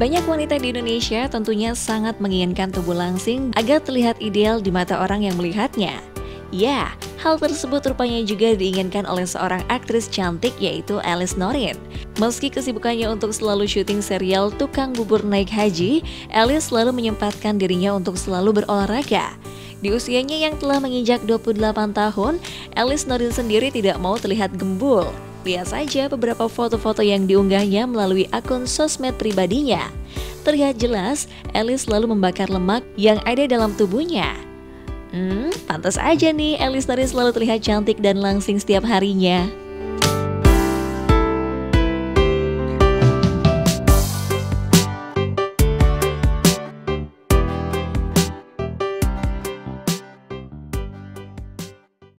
Banyak wanita di Indonesia tentunya sangat menginginkan tubuh langsing agar terlihat ideal di mata orang yang melihatnya. Ya, hal tersebut rupanya juga diinginkan oleh seorang aktris cantik yaitu Alice Norin. Meski kesibukannya untuk selalu syuting serial Tukang Bubur Naik Haji, Alice selalu menyempatkan dirinya untuk selalu berolahraga. Di usianya yang telah menginjak 28 tahun, Alice Norin sendiri tidak mau terlihat gembul. Lihat saja beberapa foto-foto yang diunggahnya melalui akun sosmed pribadinya. Terlihat jelas, Alice selalu membakar lemak yang ada dalam tubuhnya. Hmm, pantas aja nih Alice Nari selalu terlihat cantik dan langsing setiap harinya.